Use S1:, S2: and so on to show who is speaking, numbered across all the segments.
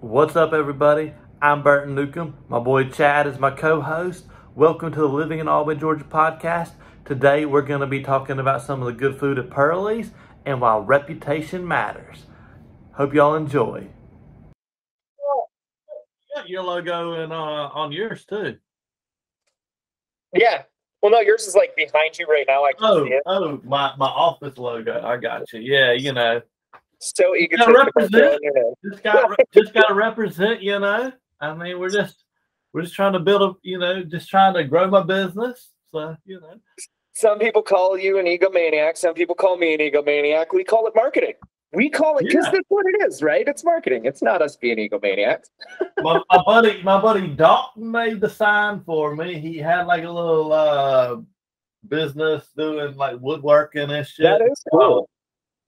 S1: What's up, everybody? I'm Burton Newcomb. My boy Chad is my co host. Welcome to the Living in Albany, Georgia podcast. Today, we're going to be talking about some of the good food at Pearly's and why reputation matters. Hope y'all enjoy. Got your logo and uh, on yours too.
S2: Yeah. Well, no, yours is like behind you right now. I can
S1: Oh,
S2: see it.
S1: oh, my, my office logo. I got you. Yeah, you know,
S2: So egotistical.
S1: just got just got to represent. You know, I mean, we're just we're just trying to build a, you know, just trying to grow my business. So you know,
S2: Some people call you an egomaniac. Some people call me an egomaniac. We call it marketing. We call it because
S1: Yeah.
S2: that's what it is, right? It's marketing. It's not us being egomaniacs.
S1: my, my buddy, my buddy Dalton made the sign for me. He had like a little uh business doing like woodworking and shit.
S2: That is cool.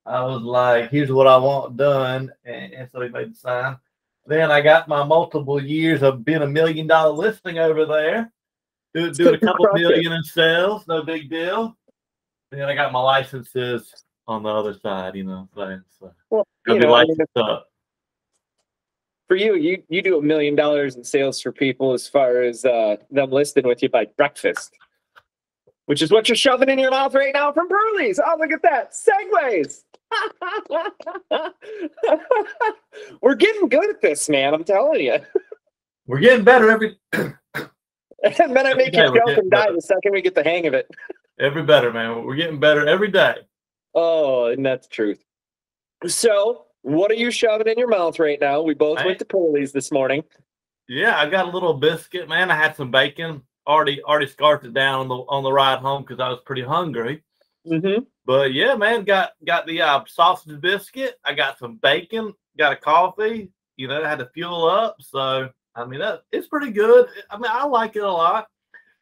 S1: I was like, here's what I want done. And, and so he made the sign. Then I got my multiple years of being a million dollar listing over there. Do, doing a couple million in sales, no big deal. And Then I got my licenses on the other side, you know what I'm saying? So
S2: Well, you
S1: be
S2: know, I mean,
S1: licensed up.
S2: for you, you you do a million dollars in sales for people as far as uh, them listing with you by breakfast, which is what you're shoving in your mouth right now from Pearly's. Oh, look at that segways. We're getting good at this, man. I'm telling you.
S1: We're getting better every
S2: And then I make you
S1: getting
S2: and die
S1: better.
S2: the second we get the hang of it.
S1: every better, man. We're getting better every day.
S2: Oh, and that's the truth. So, what are you shoving in your mouth right now? We both
S1: I-
S2: went to Pearly's this morning.
S1: Yeah, I got a little biscuit, man. I had some bacon. Already already scarfed it down on the on the ride home because I was pretty hungry.
S2: Mm-hmm.
S1: But yeah, man, got got the uh, sausage biscuit. I got some bacon. Got a coffee. You know, had to fuel up. So I mean, that it's pretty good. I mean, I like it a lot.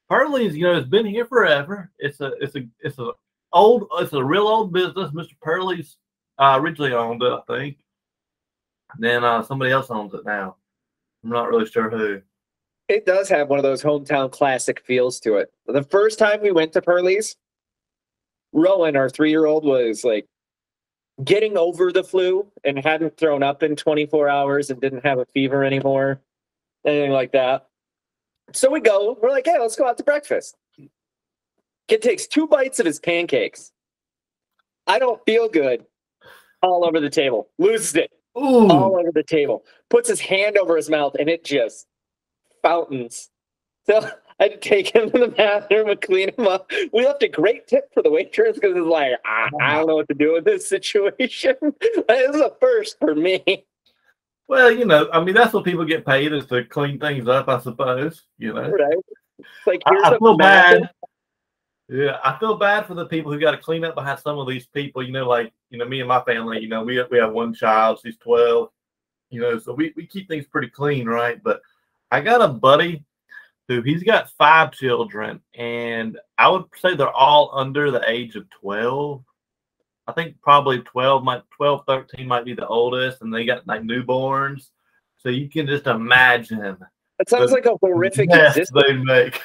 S1: Pearly's, you know, it's been here forever. It's a it's a it's a old it's a real old business. Mr. Pearly's uh, originally owned it, I think. Then uh, somebody else owns it now. I'm not really sure who.
S2: It does have one of those hometown classic feels to it. The first time we went to Pearly's, Rowan, our three year old, was like getting over the flu and hadn't thrown up in 24 hours and didn't have a fever anymore, anything like that. So we go, we're like, hey, let's go out to breakfast. Kid takes two bites of his pancakes. I don't feel good. All over the table, loses it
S1: Ooh,
S2: all over the table, puts his hand over his mouth, and it just fountains. So I had to take him to the bathroom and clean him up. We left a great tip for the waitress because it's like, I, I don't know what to do with this situation. this is a first for me.
S1: well, you know, I mean, that's what people get paid is to clean things up, I suppose. You know,
S2: Right? It's like,
S1: I,
S2: here's
S1: I feel
S2: napkin.
S1: bad. Yeah, I feel bad for the people who got to clean up behind some of these people. You know, like you know, me and my family. You know, we we have one child. She's twelve. You know, so we we keep things pretty clean, right? But I got a buddy who he's got five children, and I would say they're all under the age of twelve. I think probably 12 might 12, 13 might be the oldest, and they got like newborns. So you can just imagine
S2: That sounds like a horrific existence.
S1: they make.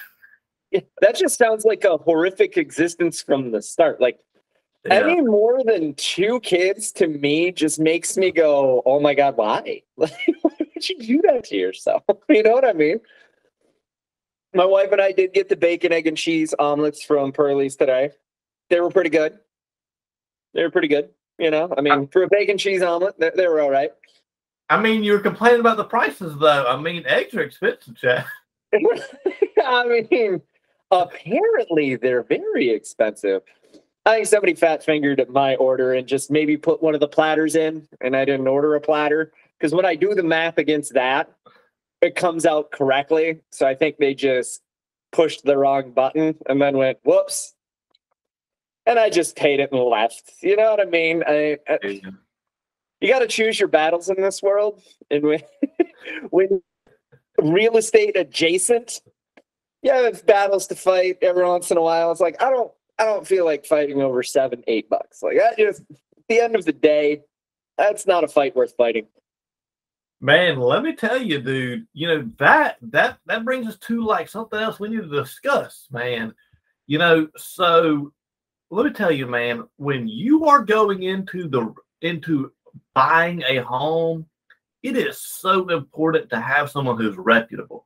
S2: That just sounds like a horrific existence from the start. Like,
S1: Yeah.
S2: Any more than two kids to me just makes me go, "Oh my god, why? Like, why would you do that to yourself?" You know what I mean? My wife and I did get the bacon, egg, and cheese omelets from Pearly's today. They were pretty good. They were pretty good. You know, I mean, for a bacon cheese omelet, they, they were all right.
S1: I mean, you were complaining about the prices, though. I mean, eggs are expensive, Chad.
S2: I mean, apparently they're very expensive. I think somebody fat fingered my order and just maybe put one of the platters in, and I didn't order a platter because when I do the math against that, it comes out correctly. So I think they just pushed the wrong button and then went whoops, and I just paid it and left. You know what I mean? I, I you got to choose your battles in this world, and when when real estate adjacent, yeah, it's battles to fight every once in a while. It's like I don't, I don't feel like fighting over seven, eight bucks. Like I just, at the end of the day, that's not a fight worth fighting.
S1: Man, let me tell you, dude. You know that that that brings us to like something else we need to discuss, man. You know, so let me tell you, man. When you are going into the into buying a home, it is so important to have someone who's reputable.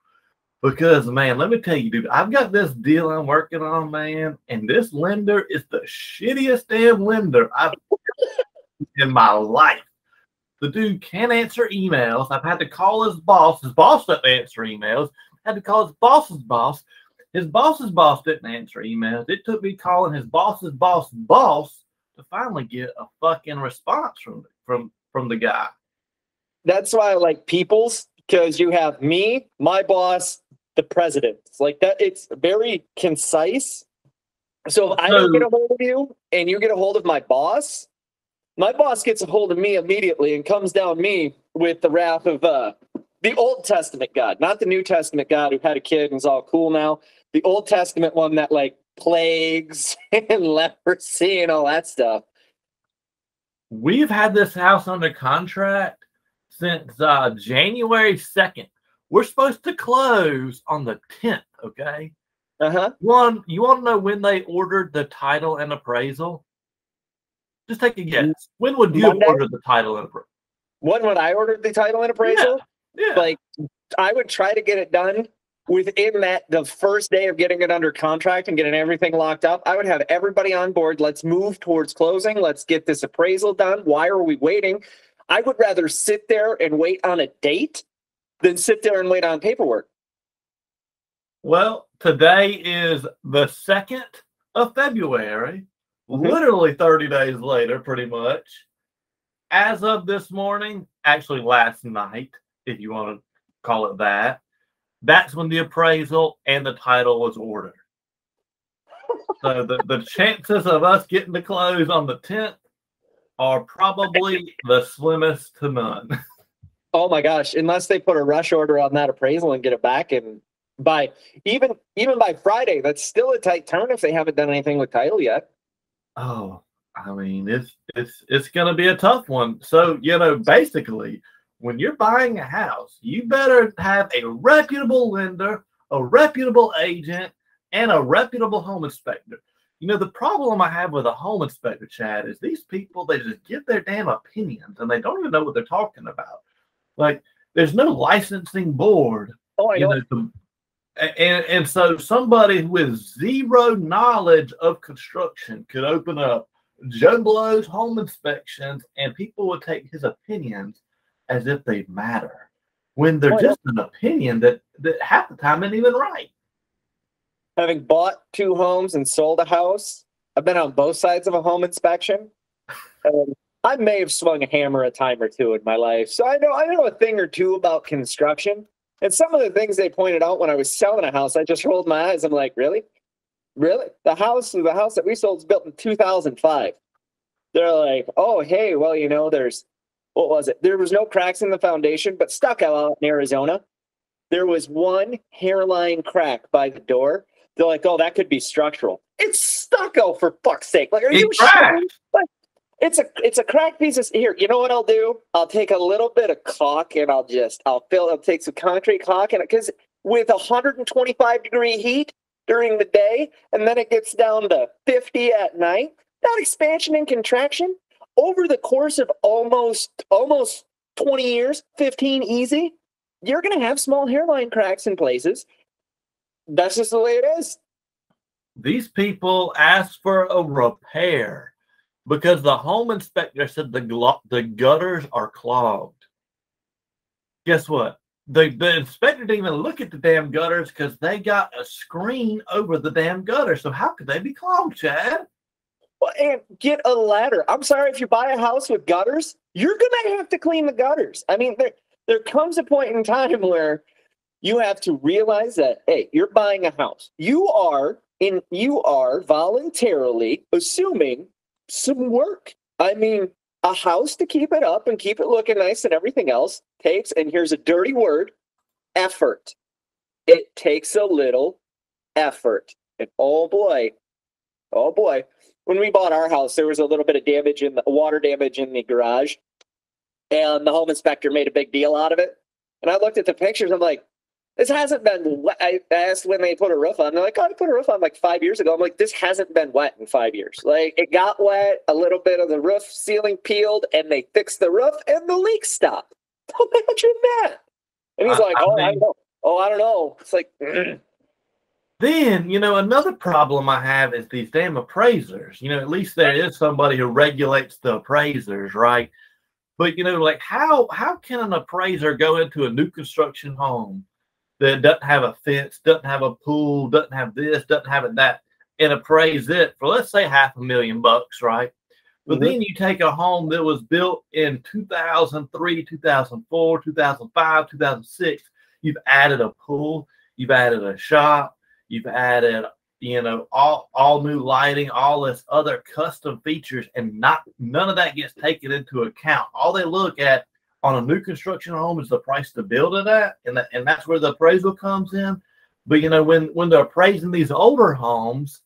S1: Because man, let me tell you, dude, I've got this deal I'm working on, man, and this lender is the shittiest damn lender I've in my life. The dude can't answer emails. I've had to call his boss. His boss doesn't answer emails. I had to call his boss's boss. His boss's boss didn't answer emails. It took me calling his boss's boss boss to finally get a fucking response from from from the guy.
S2: That's why I like people's because you have me, my boss, the president. It's like that. It's very concise. So if I don't get a hold of you and you get a hold of my boss, my boss gets a hold of me immediately and comes down me with the wrath of uh, the Old Testament God, not the New Testament God who had a kid and is all cool now. The Old Testament one that like plagues and leprosy and all that stuff.
S1: We've had this house under contract since uh, January 2nd. We're supposed to close on the 10th, okay?
S2: Uh-huh.
S1: One, you want to know when they ordered the title and appraisal? Just take a guess. When would you
S2: Monday?
S1: order the title and appraisal?
S2: When would I order the title and appraisal?
S1: Yeah.
S2: Like I would try to get it done within that the first day of getting it under contract and getting everything locked up. I would have everybody on board. Let's move towards closing. Let's get this appraisal done. Why are we waiting? I would rather sit there and wait on a date than sit there and wait on paperwork.
S1: Well, today is the 2nd of February, Literally 30 days later, pretty much. As of this morning, actually last night, if you want to call it that, that's when the appraisal and the title was ordered. so the, the chances of us getting to close on the 10th are probably the slimmest to none.
S2: Oh my gosh, unless they put a rush order on that appraisal and get it back and by even even by Friday, that's still a tight turn if they haven't done anything with title yet.
S1: Oh, I mean, it's it's it's gonna be a tough one. So, you know, basically, when you're buying a house, you better have a reputable lender, a reputable agent, and a reputable home inspector. You know, the problem I have with a home inspector, Chad, is these people they just give their damn opinions and they don't even know what they're talking about. Like, there's no licensing board
S2: Oh, I know.
S1: know, to- and and so somebody with zero knowledge of construction could open up Joe Blow's home inspections, and people would take his opinions as if they matter, when they're
S2: Oh,
S1: just an opinion that that half the time isn't even right.
S2: having bought two homes and sold a house, I've been on both sides of a home inspection. And I may have swung a hammer a time or two in my life. So I know I know a thing or two about construction. And some of the things they pointed out when I was selling a house, I just rolled my eyes. I'm like, really? Really? The house, the house that we sold is built in 2005. They're like, oh, hey, well, you know, there's what was it? There was no cracks in the foundation, but stucco out in Arizona. There was one hairline crack by the door. They're like, oh, that could be structural. It's stucco for fuck's sake. Like, are you
S1: It cracked.
S2: shitting? Like, it's a it's a crack piece of here. You know what I'll do? I'll take a little bit of caulk and I'll just I'll fill I'll take some concrete caulk and because with 125 degree heat during the day and then it gets down to 50 at night, that expansion and contraction over the course of almost almost 20 years, 15 easy, you're gonna have small hairline cracks in places. That's just the way it is.
S1: These people ask for a repair because the home inspector said the the gutters are clogged. Guess what? The, the inspector didn't even look at the damn gutters because they got a screen over the damn gutter. So how could they be clogged, Chad?
S2: Well, and get a ladder. I'm sorry if you buy a house with gutters, you're gonna have to clean the gutters. I mean, there there comes a point in time where you have to realize that hey, you're buying a house. You are in you are voluntarily assuming some work. I mean, a house to keep it up and keep it looking nice and everything else takes, and here's a dirty word, effort. It takes a little effort. And oh boy, oh boy, when we bought our house, there was a little bit of damage in the water damage in the garage, and the home inspector made a big deal out of it. And I looked at the pictures. I'm like, this hasn't been. Wet. I asked when they put a roof on. They're like, oh, I put a roof on like five years ago. I'm like, this hasn't been wet in five years. Like, it got wet. A little bit of the roof ceiling peeled, and they fixed the roof, and the leak stopped. Imagine that. And he's
S1: I-
S2: like,
S1: I
S2: "Oh, I don't know. Oh, I don't know." It's like, mm.
S1: Then, you know, another problem I have is these damn appraisers. You know, at least there is somebody who regulates the appraisers, right? But you know, like how how can an appraiser go into a new construction home that doesn't have a fence, doesn't have a pool, doesn't have this, doesn't have that, and appraise it for let's say half a million bucks, right? But
S2: Mhm.
S1: then you take a home that was built in 2003, 2004, 2005, 2006. You've added a pool, you've added a shop, you've added you know all all new lighting all this other custom features and not none of that gets taken into account all they look at on a new construction home is the price to build it at and that, and that's where the appraisal comes in but you know when when they're appraising these older homes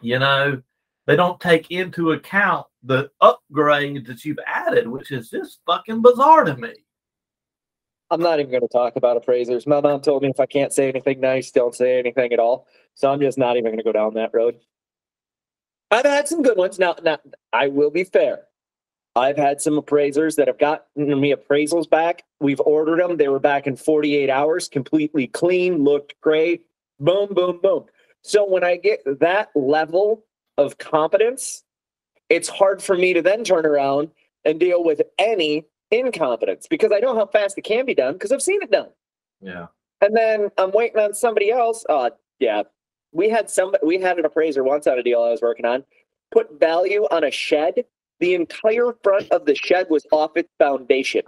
S1: you know they don't take into account the upgrades that you've added which is just fucking bizarre to me
S2: I'm not even going to talk about appraisers. My mom told me if I can't say anything nice, don't say anything at all. So I'm just not even going to go down that road. I've had some good ones. Now, now I will be fair. I've had some appraisers that have gotten me appraisals back. We've ordered them. They were back in 48 hours, completely clean, looked great. Boom, boom, boom. So when I get that level of competence, it's hard for me to then turn around and deal with any incompetence because I know how fast it can be done because I've seen it done.
S1: yeah
S2: And then I'm waiting on somebody else. Uh, yeah, we had some. We had an appraiser once on a deal I was working on. Put value on a shed. The entire front of the shed was off its foundation.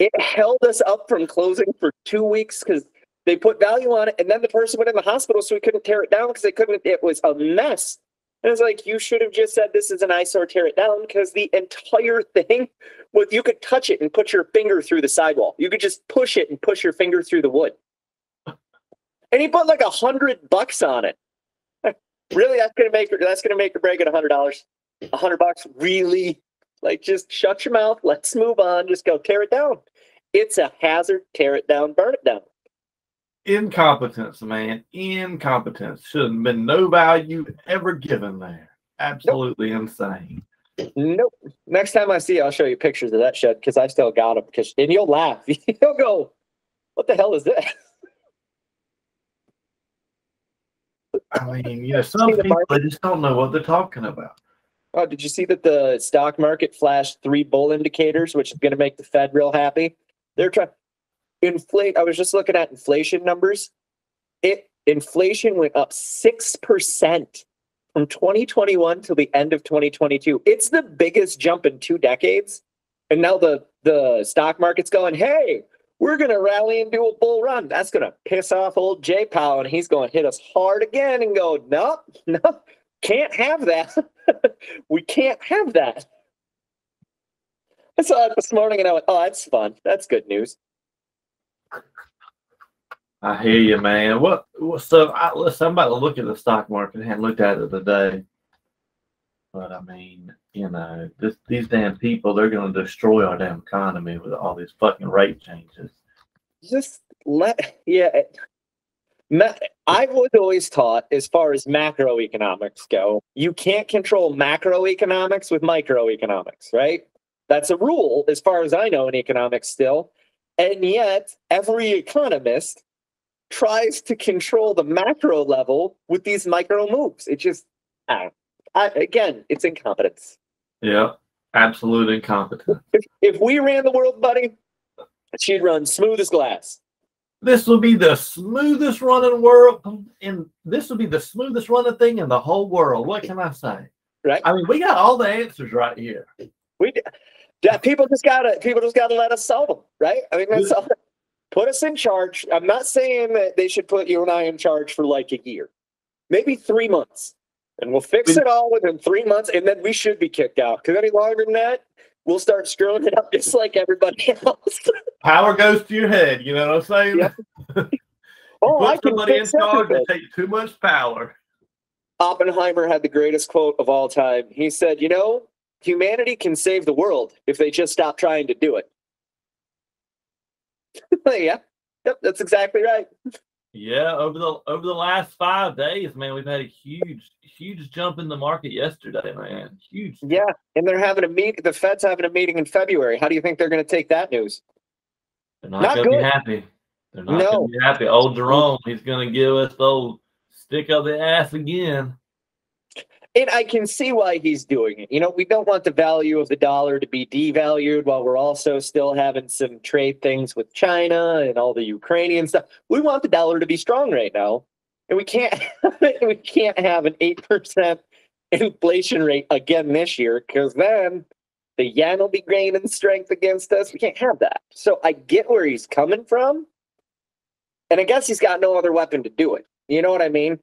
S2: It held us up from closing for two weeks because they put value on it, and then the person went in the hospital, so we couldn't tear it down because they couldn't. It was a mess. And it's like you should have just said this is an eyesore, tear it down because the entire thing was you could touch it and put your finger through the sidewall. You could just push it and push your finger through the wood. And he put like a hundred bucks on it. really, that's gonna make that's gonna make or break at a hundred dollars. A hundred bucks, really? Like just shut your mouth. Let's move on. Just go tear it down. It's a hazard. Tear it down. Burn it down.
S1: incompetence, man. Incompetence. shouldn't have been no value ever given there. Absolutely insane.
S2: Nope. Next time I see you, I'll show you pictures of that shed because I still got them. Because and you'll laugh. You'll go, "What the hell is this?"
S1: I mean, you know, some people they just don't know what they're talking about.
S2: Oh, did you see that the stock market flashed three bull indicators, which is going to make the Fed real happy? They're trying inflate. I was just looking at inflation numbers. It inflation went up six percent from 2021 till the end of 2022. It's the biggest jump in two decades. And now the the stock market's going, hey, we're going to rally and do a bull run. That's going to piss off old Jay Powell, and he's going to hit us hard again and go, nope, nope, can't have that. we can't have that. I saw it this morning and I went, oh, that's fun. That's good news.
S1: I hear you, man. What, what so I listen, I'm about to look at the stock market. I hadn't looked at it today. But I mean, you know, this, these damn people, they're going to destroy our damn economy with all these fucking rate changes.
S2: Just let, yeah. ma- I was always taught, as far as macroeconomics go, you can't control macroeconomics with microeconomics, right? That's a rule, as far as I know, in economics still. And yet, every economist tries to control the macro level with these micro moves. It just, I, I, again, it's incompetence.
S1: Yeah, absolute incompetence.
S2: If, if we ran the world, buddy, she'd run smooth as glass.
S1: This will be the smoothest running world, and this will be the smoothest running thing in the whole world. What can I say?
S2: Right.
S1: I mean, we got all the answers right here.
S2: We d- people just gotta people just gotta let us solve them, right? I mean, that's all. Put us in charge. I'm not saying that they should put you and I in charge for like a year, maybe three months, and we'll fix it all within three months, and then we should be kicked out. Because any longer than that, we'll start screwing it up just like everybody else.
S1: Power goes to your head. You know what I'm saying?
S2: Yep.
S1: You
S2: oh,
S1: put
S2: I
S1: somebody in charge and take too much power.
S2: Oppenheimer had the greatest quote of all time. He said, "You know, humanity can save the world if they just stop trying to do it." yeah, yep, that's exactly right.
S1: Yeah, over the over the last five days, man, we've had a huge, huge jump in the market yesterday, man. Huge.
S2: Yeah, and they're having a meet. The Fed's having a meeting in February. How do you think they're going to take that news?
S1: They're not,
S2: Not
S1: gonna be happy. They're not
S2: No.
S1: gonna be happy. Old Jerome, he's gonna give us the old stick of the ass again.
S2: And I can see why he's doing it. You know, we don't want the value of the dollar to be devalued while we're also still having some trade things with China and all the Ukrainian stuff. We want the dollar to be strong right now. And we can't we can't have an 8% inflation rate again this year because then the yen will be gaining strength against us. We can't have that. So I get where he's coming from. And I guess he's got no other weapon to do it. You know what I mean?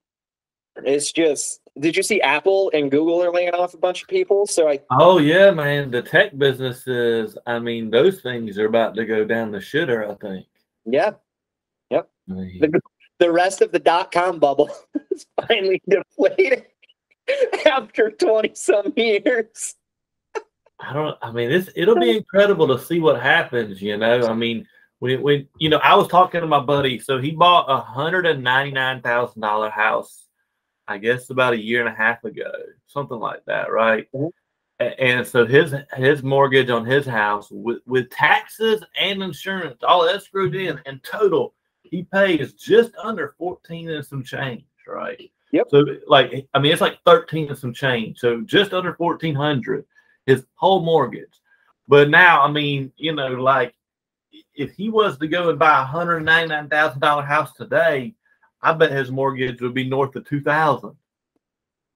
S2: It's just, did you see Apple and Google are laying off a bunch of people? So I,
S1: Oh yeah, man. The tech businesses, I mean, those things are about to go down the shitter, I think.
S2: yeah,
S1: Yep.
S2: the, the rest of the dot com bubble is finally deflating after 20 some years.
S1: I don't. I mean, this it'll be incredible to see what happens. You know, I mean, when when you know, I was talking to my buddy. So he bought a hundred and ninety nine thousand dollar house, I guess about a year and a half ago, something like that, right?
S2: Mhm.
S1: And so his his mortgage on his house with with taxes and insurance all escrowed in, and total he pays just under fourteen and some change, right?
S2: Yep.
S1: So like, I mean, it's like thirteen and some change. So just under fourteen hundred his whole mortgage. But now, I mean, you know, like if he was to go and buy a hundred ninety nine thousand dollar house today, I bet his mortgage would be north of two thousand.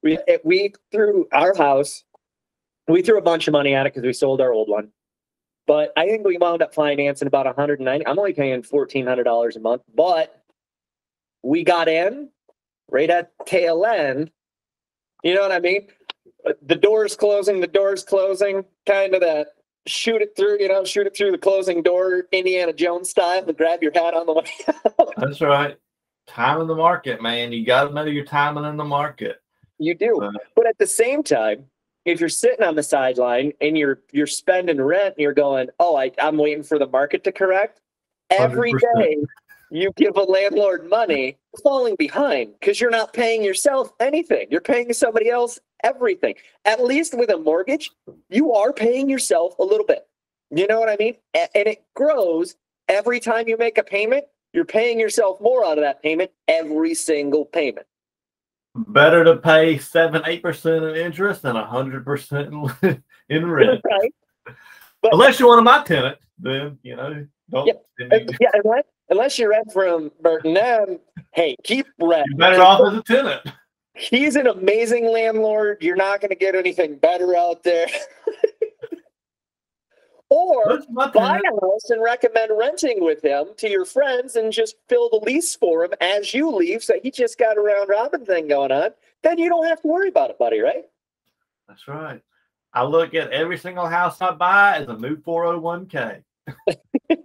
S2: We, we threw our house, we threw a bunch of money at it because we sold our old one. But I think we wound up financing about 190. I'm only paying $1,400 a month, but we got in right at tail end. You know what I mean? The door's closing, the door's closing, kind of that shoot it through, you know, shoot it through the closing door, Indiana Jones style, and grab your hat on the way out.
S1: That's right. Time in the market, man. You got to know your timing in the market.
S2: You do.
S1: Right.
S2: But at the same time, if you're sitting on the sideline and you're you're spending rent and you're going, oh, I, I'm waiting for the market to correct, every
S1: 100%.
S2: day you give a landlord money, falling behind because you're not paying yourself anything. You're paying somebody else everything. At least with a mortgage, you are paying yourself a little bit. You know what I mean? And it grows every time you make a payment. You're paying yourself more out of that payment every single payment.
S1: Better to pay seven, eight percent in interest than a hundred percent in rent.
S2: Right? But
S1: Unless you're one of my tenants, then you know, don't. You-
S2: yeah, unless, unless you rent from Burton M, hey, keep rent.
S1: You're better off as a tenant.
S2: He's an amazing landlord. You're not going to get anything better out there. Or buy a house and recommend renting with him to your friends and just fill the lease for him as you leave. So he just got a round robin thing going on. Then you don't have to worry about it, buddy, right?
S1: That's right. I look at every single house I buy as a new 401k.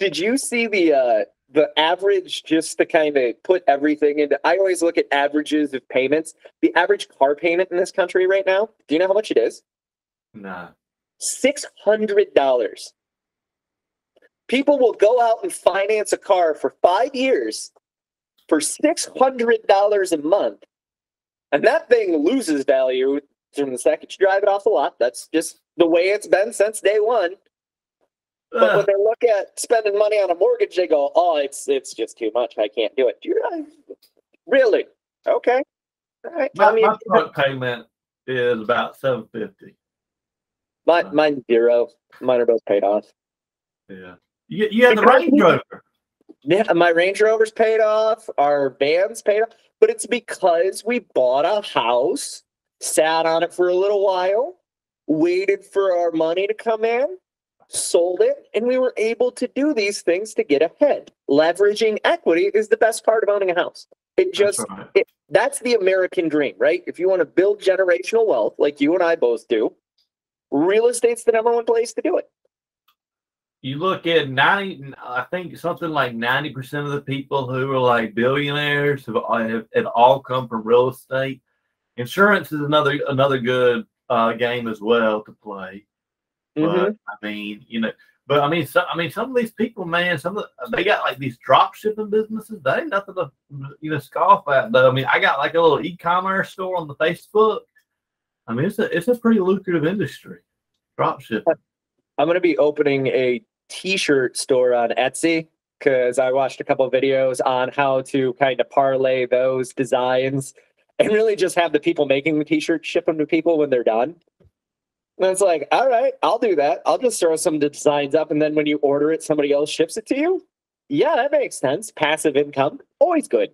S2: Did you see the uh, the average just to kind of put everything into I always look at averages of payments. The average car payment in this country right now, do you know how much it is? No. $600. People will go out and finance a car for five years for $600 a month. And that thing loses value from the second you drive it off the lot. That's just the way it's been since day one. But when they look at spending money on a mortgage, they go, "Oh, it's it's just too much. I can't do it." Do you really? Okay. All right.
S1: My, my front payment is about seven fifty
S2: my, mine's zero. Mine are both paid off.
S1: Yeah. You, you have the Range Rover.
S2: Yeah, my Range Rover's paid off. Our van's paid off, but it's because we bought a house, sat on it for a little while, waited for our money to come in, sold it, and we were able to do these things to get ahead. Leveraging equity is the best part of owning a house. It just
S1: That's right.
S2: it, that's the American dream, right? If you want to build generational wealth, like you and I both do, real estate's the number one place to do it.
S1: You look at 90, I think something like 90% of the people who are like billionaires have, have, have all come from real estate. Insurance is another another good uh, game as well to play. But I mean, you know, But I mean, so, I mean, some of these people, man, some of the, they got like these drop shipping businesses. They ain't nothing to you know scoff at. Though I mean, I got like a little e-commerce store on the Facebook. I mean, it's a it's a pretty lucrative industry,
S2: I'm gonna be opening a t-shirt store on Etsy because I watched a couple of videos on how to kind of parlay those designs and really just have the people making the t-shirts ship them to people when they're done. And it's like, all right, I'll do that. I'll just throw some of the designs up, and then when you order it, somebody else ships it to you. Yeah, that makes sense. Passive income, always good.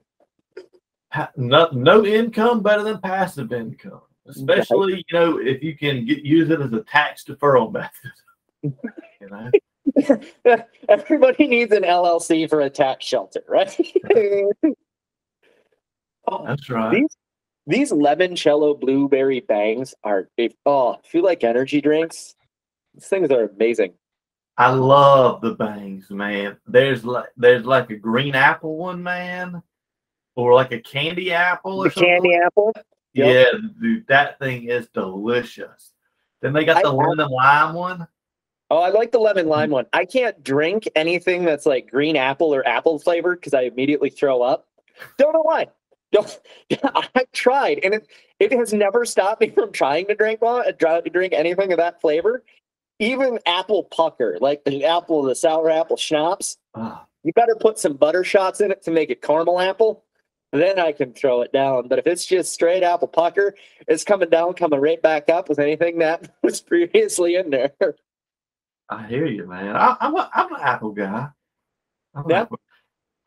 S1: No, no income better than passive income, especially you know if you can get use it as a tax deferral method. you
S2: know? Everybody needs an LLC for a tax shelter, right?
S1: oh, That's right.
S2: These these limoncello blueberry bangs are oh, if you like energy drinks, these things are amazing.
S1: I love the bangs, man. There's like there's like a green apple one, man, or like a candy apple or
S2: the
S1: something.
S2: candy apple.
S1: Yep. Yeah, dude, that thing is delicious. Then they got I, the lemon lime one.
S2: Oh, I like the lemon lime one. I can't drink anything that's like green apple or apple flavored because I immediately throw up. Don't know why. Don't, I've tried, and it, it has never stopped me from trying to drink one, uh, to drink anything of that flavor. Even apple pucker, like the apple, the sour apple schnapps. Oh. You better put some butter shots in it to make it caramel apple. Then I can throw it down. But if it's just straight apple pucker, it's coming down, coming right back up with anything that was previously in there.
S1: I hear you, man. I, am a, I'm an apple guy. I'm yeah. Apple.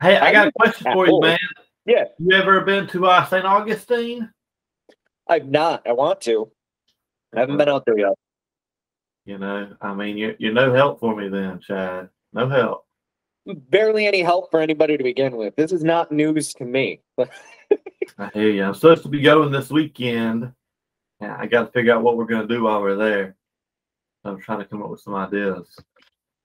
S1: Hey, I got a question apple. for you, man.
S2: Yeah.
S1: You ever been to uh, St. Augustine?
S2: I've not. I want to. I haven't been out there yet.
S1: You know, I mean, you're, you're no help for me then, Chad. No help.
S2: Barely any help for anybody to begin with. This is not news to me.
S1: I hear you. I'm supposed to be going this weekend. Yeah, I got to figure out what we're going to do while we're there. I'm trying to come up with some ideas.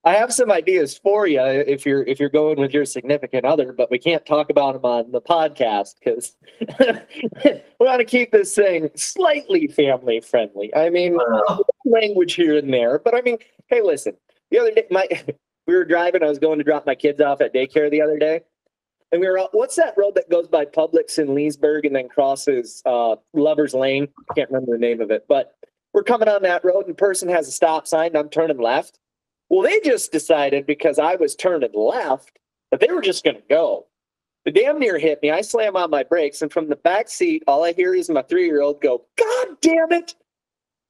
S2: I have some ideas for you if you're if you're going with your significant other, but we can't talk about them on the podcast because we want to keep this thing slightly family friendly. I mean, uh, language here and there, but I mean, hey, listen. The other day, my we were driving. I was going to drop my kids off at daycare the other day, and we were out. What's that road that goes by Publix in Leesburg and then crosses uh, Lovers Lane? I can't remember the name of it, but we're coming on that road, and person has a stop sign. And I'm turning left well, they just decided because I was turning left that they were just going to go. The damn near hit me. I slam on my brakes, and from the back seat, all I hear is my three year old go, God damn it.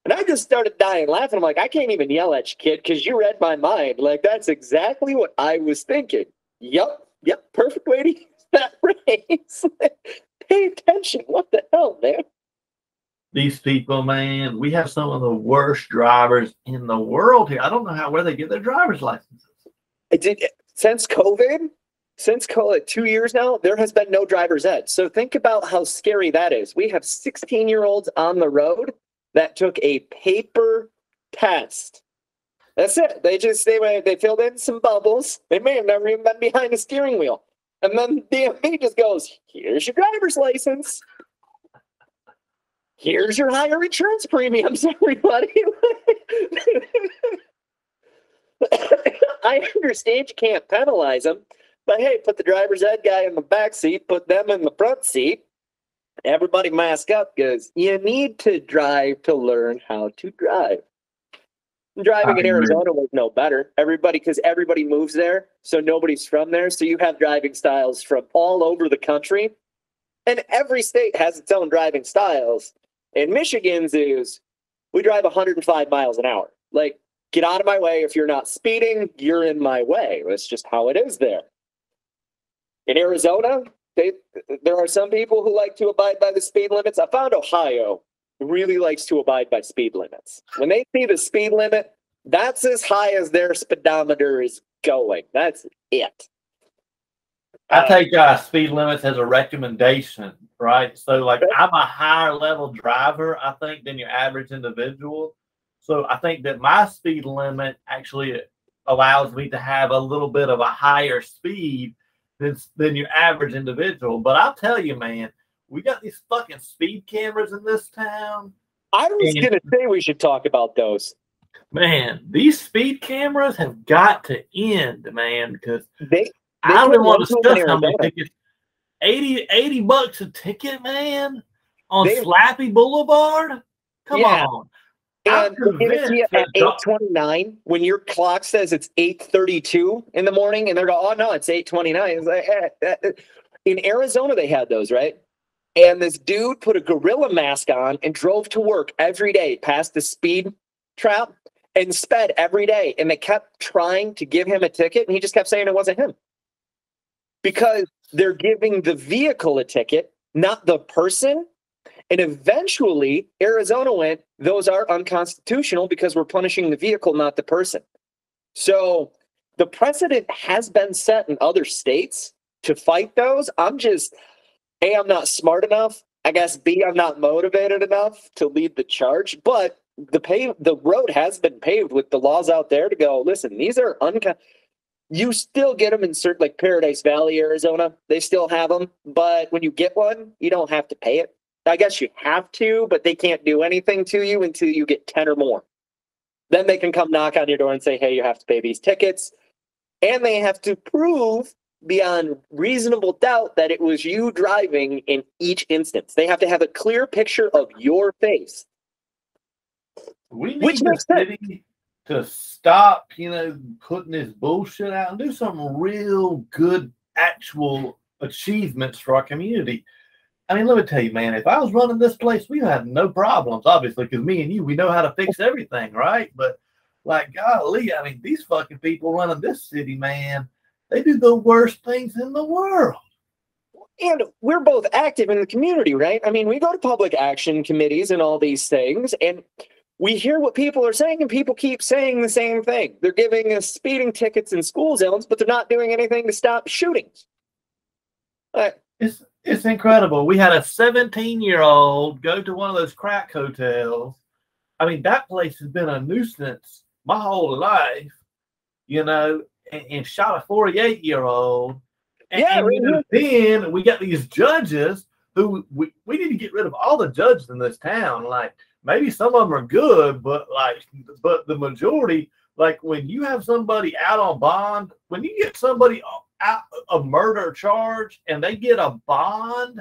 S2: And I just started dying laughing. I'm like, I can't even yell at you, kid, because you read my mind. Like, that's exactly what I was thinking. Yep, yep, perfect way to use that phrase. Pay attention. What the hell, man?
S1: these people, man, we have some of the worst drivers in the world here. I don't know how where they get their driver's licenses.
S2: I Did, since COVID, since COVID, two years now, there has been no driver's ed. So think about how scary that is. We have 16 year olds on the road that took a paper test. That's it. They just they they filled in some bubbles. They may have never even been behind a steering wheel. And then the DMV just goes, "Here's your driver's license." here's your higher insurance premiums, everybody. I understand you can't penalize them, but hey, put the driver's ed guy in the back seat, put them in the front seat. Everybody mask up because you need to drive to learn how to drive. Driving in Arizona was no better. Everybody, because everybody moves there, so nobody's from there. So you have driving styles from all over the country, and every state has its own driving styles. And Michigan's is we drive 105 miles an hour. Like, get out of my way. If you're not speeding, you're in my way. That's just how it is there. In Arizona, they, there are some people who like to abide by the speed limits. I found Ohio really likes to abide by speed limits. When they see the speed limit, that's as high as their speedometer is going. That's it.
S1: I take uh, speed limits as a recommendation, right? So, like, I'm a higher level driver, I think, than your average individual. So, I think that my speed limit actually allows me to have a little bit of a higher speed than, than your average individual. But I'll tell you, man, we got these fucking speed cameras in this town.
S2: I was going to say we should talk about those.
S1: Man, these speed cameras have got to end, man, because
S2: They,
S1: I don't even want to
S2: one to 'em in
S1: discuss how many tickets. 80, 80 bucks a ticket, man, on
S2: They-
S1: Slappey Boulevard. Come
S2: Yeah.
S1: on.
S2: And they give it to you at 829 when your clock says it's 832 in the morning and they're going, oh no, it's 829. Like, eh, eh, eh. In Arizona, they had those, right? And this dude put a gorilla mask on and drove to work every day past the speed trap and sped every day. And they kept trying to give him a ticket and he just kept saying it wasn't him. Because they're giving the vehicle a ticket, not the person. And eventually, Arizona went, those are unconstitutional because we're punishing the vehicle, not the person. So the precedent has been set in other states to fight those. I'm just, A, I'm not smart enough. I guess B, I'm not motivated enough to lead the charge. But the pave, the road has been paved with the laws out there to go, listen, these are uncon. You still get them in certain, like Paradise Valley, Arizona. They still have them. But when you get one, you don't have to pay it. I guess you have to, but they can't do anything to you until you get 10 or more. Then they can come knock on your door and say, hey, you have to pay these tickets. And they have to prove beyond reasonable doubt that it was you driving in each instance. They have to have a clear picture of your face.
S1: We need
S2: Which
S1: the
S2: makes sense.
S1: city to stop, you know, putting this bullshit out and do some real good, actual achievements for our community. I mean, let me tell you, man, if I was running this place, we would have no problems, obviously, because me and you, we know how to fix everything, right? But like, golly, I mean, these fucking people running this city, man, they do the worst things in the world.
S2: And we're both active in the community, right? I mean, we go to public action committees and all these things, and we hear what people are saying, and people keep saying the same thing. They're giving us speeding tickets in school zones, but they're not doing anything to stop shootings.
S1: It's it's incredible. We had a 17 year old go to one of those crack hotels. I mean, that place has been a nuisance my whole life, you know, and, and shot a 48 year old. And,
S2: Yeah,
S1: and, know, then we got these judges who we, we need to get rid of all the judges in this town. Like maybe some of them are good, but like, but the majority, like when you have somebody out on bond, when you get somebody out a murder charge and they get a bond,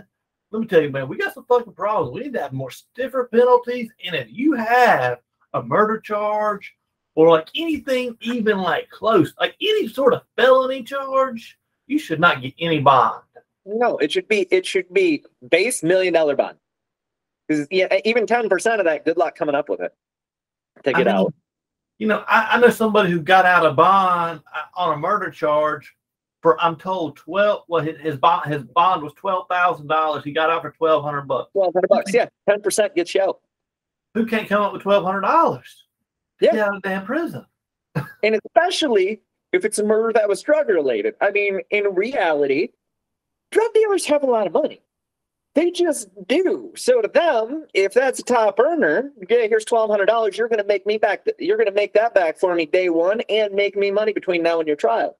S1: let me tell you, man, we got some fucking problems. We need to have more stiffer penalties. And if you have a murder charge or like anything even like close, like any sort of felony charge, you should not get any bond.
S2: no, it should be it should be base million dollar bond. Because yeah, even ten percent of that, good luck coming up with it to
S1: I mean,
S2: out.
S1: You know, I, I know somebody who got out of bond uh, on a murder charge for I'm told twelve. Well, his his bond his bond was twelve thousand dollars. He got out for twelve hundred bucks.
S2: Twelve hundred bucks, yeah, ten percent gets you out.
S1: Who can't come up with twelve hundred dollars?
S2: Yeah.
S1: Out of damn prison.
S2: and especially if it's a murder that was drug related. I mean, in reality, drug dealers have a lot of money. They just do. So to them, if that's a top earner, okay, here's twelve hundred dollars. You're going to make me back. You're going to make that back for me day one, and make me money between now and your trial.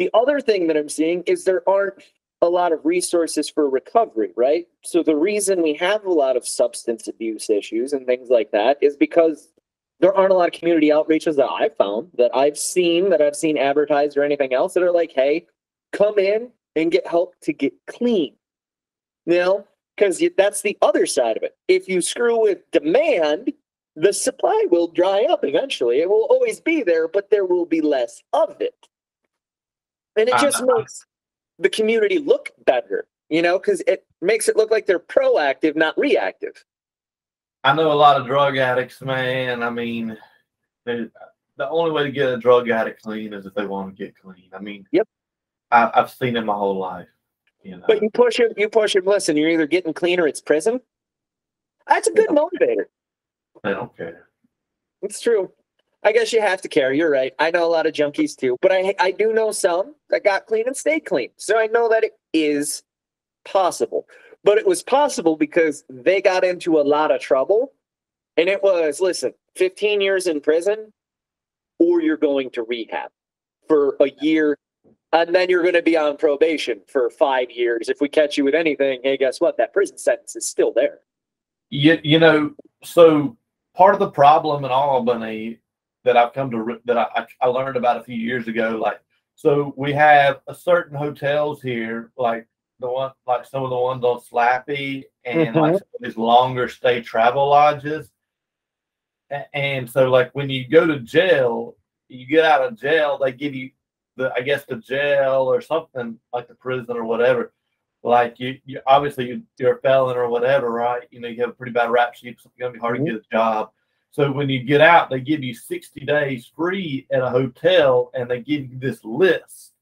S2: The other thing that I'm seeing is there aren't a lot of resources for recovery, right? So the reason we have a lot of substance abuse issues and things like that is because there aren't a lot of community outreaches that I've found that I've seen that I've seen advertised or anything else that are like, hey, come in and get help to get clean. Know, because that's the other side of it. If you screw with demand, the supply will dry up eventually. It will always be there, but there will be less of it. And it
S1: ah,
S2: just
S1: know.
S2: makes the community look better, you know, because it makes it look like they're proactive, not reactive.
S1: I know a lot of drug addicts, man. I mean, the only way to get a drug addict clean is if they want to get clean. I mean,
S2: Yep.
S1: I, I've seen it my whole life. You know,
S2: But you push him, you push him. Listen, you're either getting clean or it's prison. That's a good motivator.
S1: I don't care.
S2: It's true. I guess you have to care. You're right. I know a lot of junkies too, but I I do know some that got clean and stayed clean. So I know that it is possible. But it was possible because they got into a lot of trouble. And it was, listen, 15 years in prison, or you're going to rehab for a year. And then you're going to be on probation for five years. If we catch you with anything, hey, guess what? That prison sentence is still there.
S1: You, you know, so part of the problem in Albany that I've come to that I, I learned about a few years ago. Like, so we have a certain hotels here, like the one, like some of the ones on Slappey, and like
S2: Mhm.
S1: some of these longer stay travel lodges. And so, like when you go to jail, you get out of jail, they give you the, I guess, the jail or something like the prison or whatever. Like you, you obviously you, you're a felon or whatever, right? You know, you have a pretty bad rap sheet. So it's gonna be hard
S2: Mhm.
S1: to get a job. So when you get out, they give you 60 days free at a hotel, and they give you this list.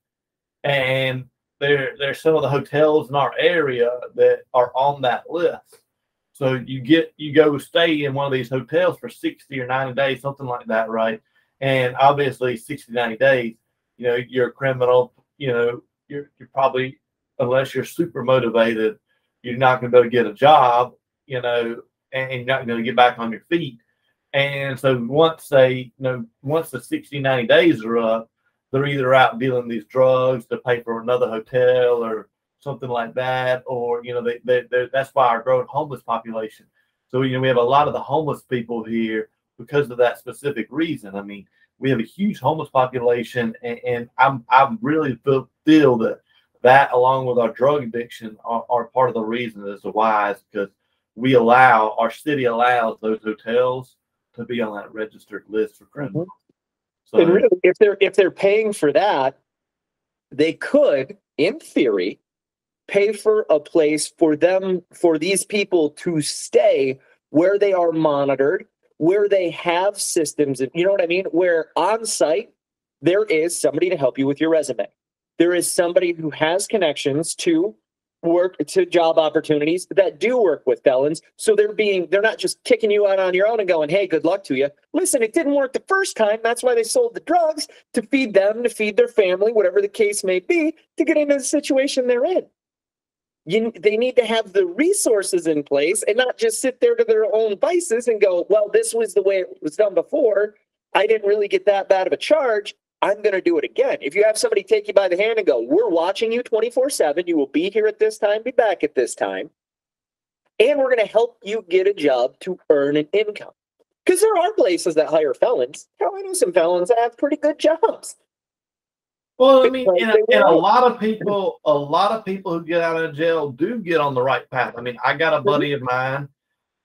S1: And there, there's some of the hotels in our area that are on that list. So you get you go stay in one of these hotels for 60 or 90 days, something like that, right? And obviously 60, 90 days, you know, you're a criminal, you know, you're you're probably unless you're super motivated, you're not gonna be able to get a job, you know, and you're not gonna get back on your feet. And so once they, you know, once the 60, 90 days are up, they're either out dealing these drugs to pay for another hotel or something like that, or you know, they, they, that's why our growing homeless population. So you know, we have a lot of the homeless people here because of that specific reason. I mean, we have a huge homeless population, and, and I'm I really feel feel that that along with our drug addiction are, are part of the reason as to why is because we allow our city allows those hotels to be on that registered list for criminals. Mm-hmm. So
S2: And really, if they're if they're paying for that, they could, in theory, pay for a place for them for these people to stay where they are monitored, where they have systems, and you know what I mean, where on site there is somebody to help you with your resume. There is somebody who has connections to work to job opportunities that do work with felons. So they're being they're not just kicking you out on your own and going, "Hey, good luck to you." Listen, it didn't work the first time. That's why they sold the drugs to feed them, to feed their family, whatever the case may be, to get into the situation they're in. You, they need to have the resources in place and not just sit there to their own vices and go, well, this was the way it was done before. I didn't really get that bad of a charge. I'm going to do it again. If you have somebody take you by the hand and go, we're watching you 24 7, you will be here at this time, be back at this time, and we're going to help you get a job to earn an income. Because there are places that hire felons. Hell, I know some felons that have pretty good jobs.
S1: Well, I mean,
S2: Like
S1: and,
S2: they
S1: and a lot of people, a lot of people who get out of jail do get on the right path. I mean, I got a buddy of mine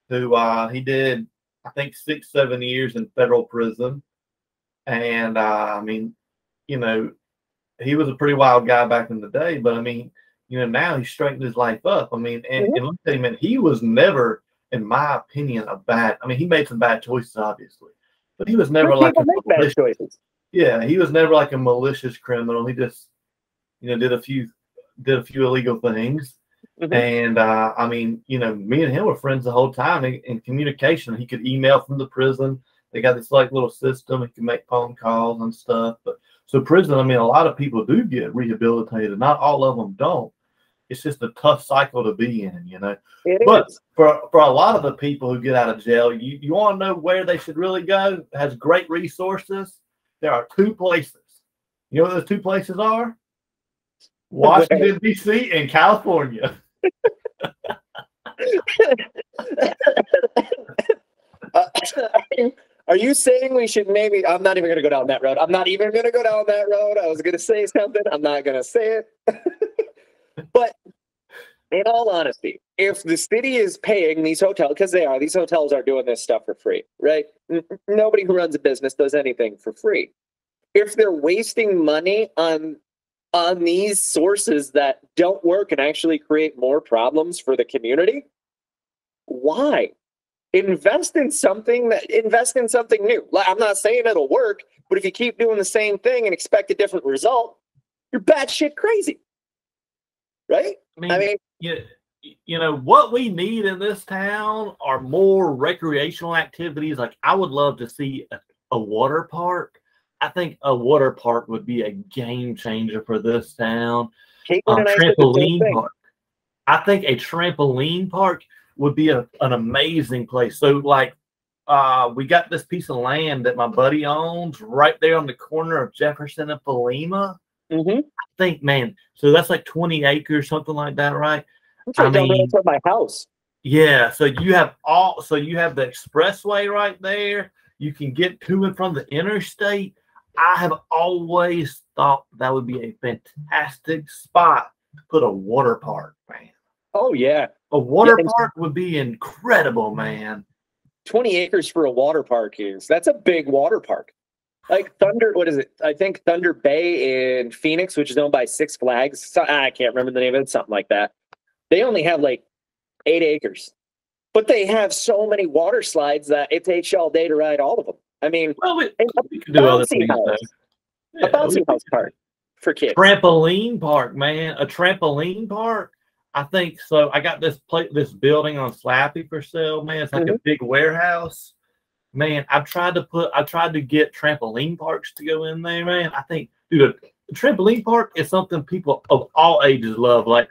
S1: who uh, he did, I think, six, seven years in federal prison, and uh, I mean, you know, he was a pretty wild guy back in the day, but I mean, you know, now he's straightened his life up. I mean, and,
S2: Mhm.
S1: and let me tell you, man, he was never, in my opinion, a bad. I mean, he made some bad choices, obviously, but he was never like a
S2: make bad choices.
S1: yeah, he was never like a malicious criminal. He just, you know, did a few did a few illegal things.
S2: Mhm.
S1: And uh, I mean, you know, me and him were friends the whole time in, in communication. He could email from the prison. They got this like little system. He can make phone calls and stuff. But so prison, I mean, a lot of people do get rehabilitated. Not all of them don't. It's just a tough cycle to be in, you know.
S2: It
S1: But
S2: is.
S1: for for a lot of the people who get out of jail, you, you want to know where they should really go? It has great resources. There are two places. You know what those two places are? Washington D.C. and California.
S2: Uh, are you saying we should maybe? I'm not even going to go down that road. I'm not even going to go down that road. I was going to say something. I'm not going to say it. but in all honesty, if the city is paying these hotels, because they are, these hotels are doing this stuff for free, right? N- Nobody who runs a business does anything for free. If they're wasting money on on these sources that don't work and actually create more problems for the community, why? Invest in something that invest in something new. Like, I'm not saying it'll work, but if you keep doing the same thing and expect a different result, you're batshit crazy. Right?
S1: I mean,
S2: I mean,
S1: you, you know what we need in this town are more recreational activities. Like I would love to see a, a water park. I think a water park would be a game changer for this town. Um,
S2: and I said the same
S1: trampoline park. I think a trampoline park would be a, an amazing place. So, like, uh, we got this piece of land that my buddy owns right there on the corner of Jefferson and Palmyra.
S2: Mhm.
S1: I think, man, so that's like 20 acres, something like that, right?
S2: That's right
S1: I
S2: down there
S1: mean-
S2: my house.
S1: Yeah, so you have all so you have the expressway right there. You can get to and from the interstate. I have always thought that would be a fantastic spot to put a water park, man.
S2: Oh yeah.
S1: A water
S2: Yeah.
S1: park would be incredible, man.
S2: 20 acres for a water park is that's a big water park. Like Thunder, what is it? I think Thunder Bay in Phoenix, which is owned by Six Flags. So, I can't remember the name of it, something like that. They only have like eight acres, but they have so many water slides that it takes you all day to ride all of them. I mean,
S1: Well, we, we could do other things.
S2: house.
S1: though.
S2: a
S1: Yeah,
S2: bouncy house park for kids.
S1: trampoline park, man. A trampoline park. I think so. I got this plate, this building on Slappey for sale, man. It's like a mm-hmm. big warehouse. Man, I've tried to put, I tried to get trampoline parks to go in there, man. I think, dude, a trampoline park is something people of all ages love. Like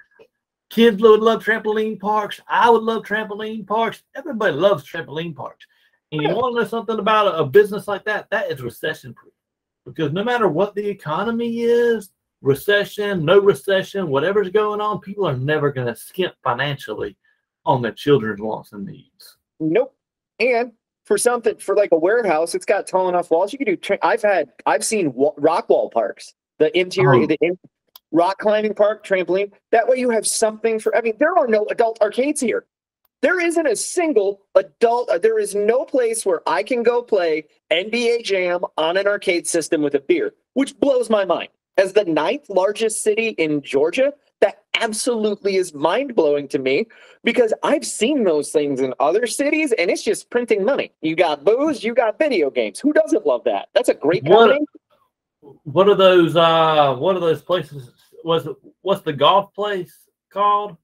S1: kids would love trampoline parks. I would love trampoline parks. Everybody loves trampoline parks. And you want to know something about a, a business like that? That is recession proof. Because no matter what the economy is, recession, no recession, whatever's going on, people are never going to skimp financially on their children's wants and needs.
S2: Nope. And for something for like a warehouse, it's got tall enough walls. You could do. Tra- I've had. I've seen wa- rock wall parks. The interior,
S1: Oh.
S2: the in- rock climbing park, trampoline. That way, you have something for. I mean, there are no adult arcades here. There isn't a single adult. uh, There is no place where I can go play NBA Jam on an arcade system with a beer, which blows my mind. As the ninth largest city in Georgia, that absolutely is mind blowing to me because I've seen those things in other cities and it's just printing money. You got booze, you got video games. Who doesn't love that? That's a great
S1: What-
S2: combination.
S1: What are those? Uh, what are those places? Was it, what's the golf place called?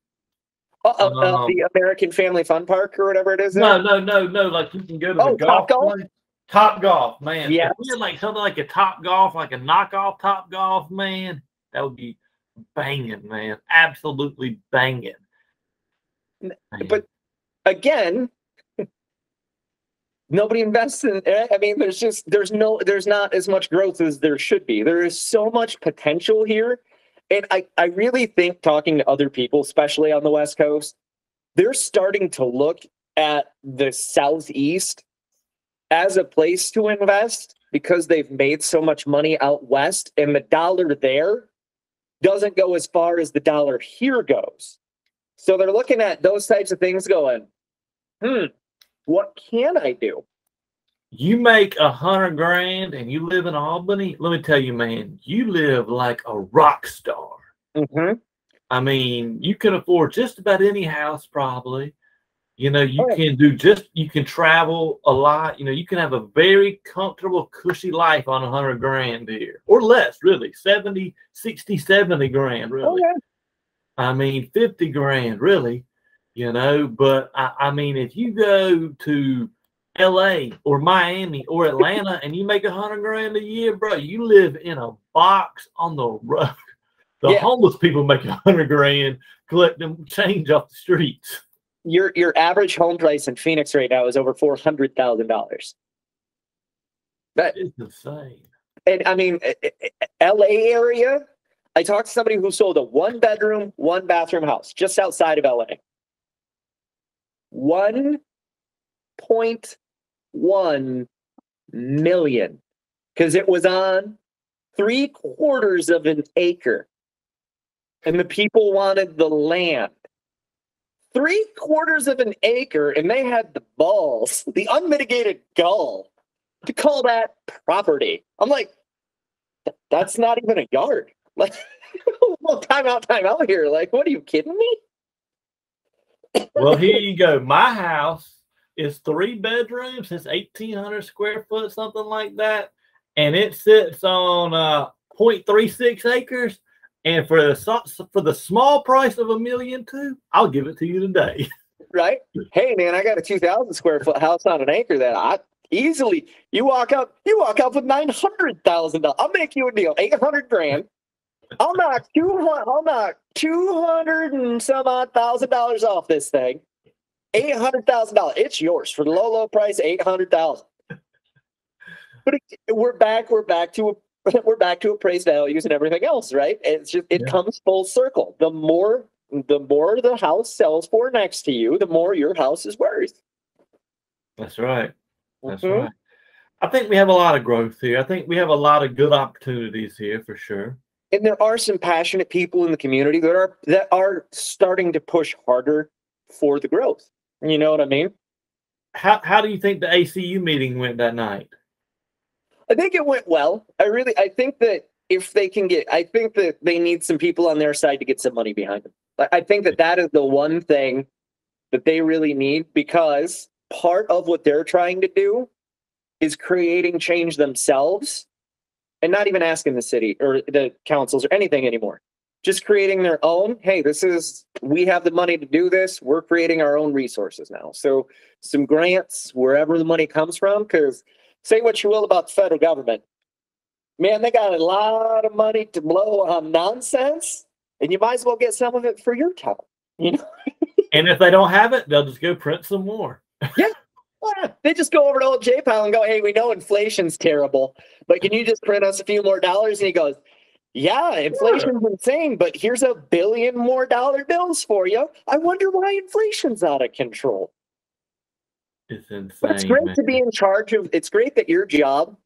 S2: Uh, uh,
S1: um,
S2: the American Family Fun Park or whatever it is. there?
S1: No, no, no, no. Like you can go to
S2: Oh,
S1: the golf
S2: Golf?
S1: place. Topgolf, man.
S2: Yeah.
S1: If we had like something like a Topgolf, like a knockoff Topgolf, man, that would be banging, man. Absolutely banging. Man.
S2: but- Again, nobody invests in it. I mean, there's just there's no there's not as much growth as there should be. There is so much potential here. And I, I really think talking to other people, especially on the West Coast, they're starting to look at the Southeast as a place to invest because they've made so much money out west and the dollar there doesn't go as far as the dollar here goes. So they're looking at those types of things going, hmm, what can I do?
S1: you make a hundred grand and you live in Albany, let me tell you, man, you live like a rock star.
S2: Mm-hmm.
S1: I mean, you can afford just about any house, probably. You know, you can do just, you can travel a lot. You know, you can have a very comfortable, cushy life on a hundred grand here or less, really 70, 60, 70 grand, oh, really.
S2: Oh, yeah.
S1: I mean, 50 grand, really, you know. But I, I mean, if you go to LA or Miami or Atlanta and you make a hundred grand a year, bro, you live in a box on the road. The
S2: Yeah.
S1: homeless people make a hundred grand collecting change off the streets.
S2: Your your average home price in Phoenix right now is over four hundred thousand dollars. That
S1: is insane.
S2: and I mean, eh, eh, eh, L.A. area. I talked to somebody who sold a one bedroom, one bathroom house just outside of L.A. One point one million because it was on three quarters of an acre, and the people wanted the land. Three quarters of an acre, and they had the balls, the unmitigated gall, to call that property. I'm like, that's not even a yard. Like, well, time out, time out here. Like, what are you kidding me?
S1: Well, here you go. My house is three bedrooms. It's eighteen hundred square foot, something like that, and it sits on uh 0.36 acres. And for the for the small price of a million two, I'll give it to you today.
S2: Right? Hey, man, I got a 2,000 square foot house on an acre that I easily, you walk up, you walk up with $900,000. I'll make you a deal, 800 grand. I'll knock 200, I'll knock 200 and some odd thousand dollars off this thing. $800,000. It's yours for the low, low price, 800,000. But it, we're back, we're back to we're back to appraised values and everything else, right? It's just it
S1: Yeah.
S2: comes full circle. The more the more the house sells for next to you, the more your house is worth.
S1: That's right. That's
S2: Mhm.
S1: right. I think we have a lot of growth here. I think we have a lot of good opportunities here for sure.
S2: And there are some passionate people in the community that are that are starting to push harder for the growth. You know what I mean?
S1: How how do you think the ACU meeting went that night?
S2: I think it went well. I really I think that if they can get I think that they need some people on their side to get some money behind them. I think that that is the one thing that they really need because part of what they're trying to do is creating change themselves and not even asking the city or the councils or anything anymore. Just creating their own, hey, this is we have the money to do this. We're creating our own resources now. So some grants wherever the money comes from cuz say what you will about the federal government. Man, they got a lot of money to blow on nonsense, and you might as well get some of it for your town. You know,
S1: And if they don't have it, they'll just go print some more.
S2: yeah. they just go over to old J Powell and go, "Hey, we know inflation's terrible, but can you just print us a few more dollars?" And he goes, "Yeah, inflation's insane, but here's a billion more dollar bills for you. I wonder why inflation's out of control."
S1: It's insane.
S2: But it's great
S1: man.
S2: to be in charge of. It's great that your job.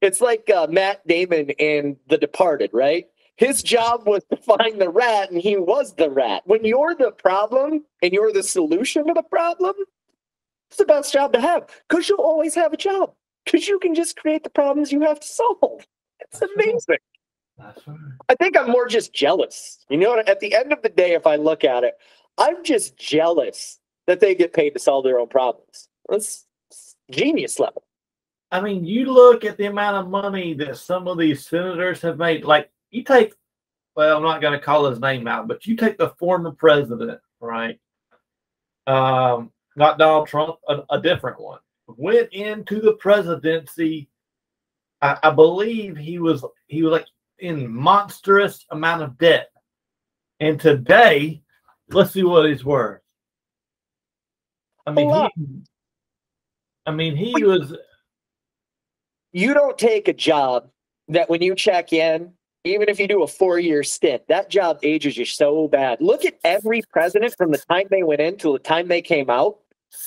S2: It's like uh, Matt Damon in The Departed, right? His job was to find the rat, and he was the rat. When you're the problem and you're the solution to the problem, it's the best job to have because you'll always have a job because you can just create the problems you have to solve. It's
S1: That's right.
S2: amazing.
S1: That's right.
S2: I think I'm more just jealous. You know what? At the end of the day, if I look at it, I'm just jealous that they get paid to solve their own problems. That's genius level.
S1: I mean, you look at the amount of money that some of these senators have made. Like, you take, well, I'm not going to call his name out, but you take the former president, right? Um, not Donald Trump, a, a different one. Went into the presidency. I, I believe he was he was like in monstrous amount of debt, and today, let's see what he's worth. I mean, he, I mean, he was
S2: You don't take a job that when you check in, even if you do a four year stint, that job ages you so bad. Look at every president from the time they went in till the time they came out,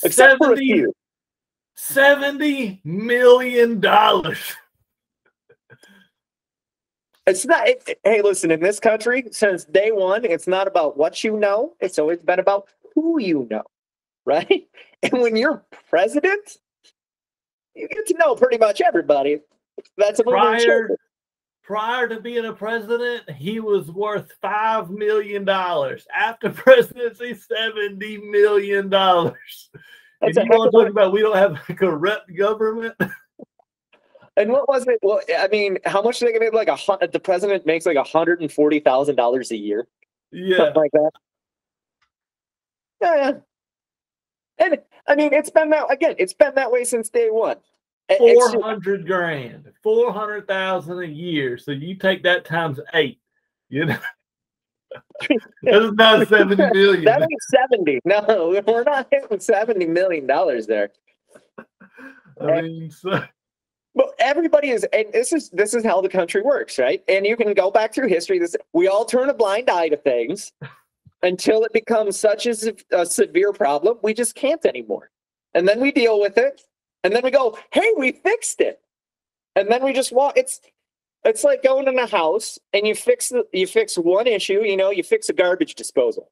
S2: except for a few.
S1: 70 million dollars.
S2: It's not. It, hey, listen, in this country, since day one, it's not about what you know. It's always been about who you know, right? And when you're president, you get to know pretty much everybody. That's a
S1: Prior prior to being a president, he was worth five million dollars. After presidency, 70 million dollars. And
S2: That's a
S1: you want to talk about we don't have a corrupt government?
S2: And what was it? Well, I mean, how much do they make? Like a the president makes like a hundred and forty thousand dollars a year,
S1: Yeah.
S2: something like that. Yeah, yeah. And I mean, it's been that again. It's been that way since day one. Four hundred it's
S1: Four
S2: just-
S1: grand, four hundred thousand a year. So you take that times eight. You know, that's not seventy million.
S2: that ain't seventy. No, we're not hitting seventy million dollars there.
S1: I mean, so,
S2: But everybody is, and this is this is how the country works, right? And you can go back through history. This we all turn a blind eye to things until it becomes such a, a severe problem we just can't anymore, and then we deal with it, and then we go, "Hey, we fixed it," and then we just walk. It's it's like going in a house and you fix the you fix one issue. You know, you fix a garbage disposal,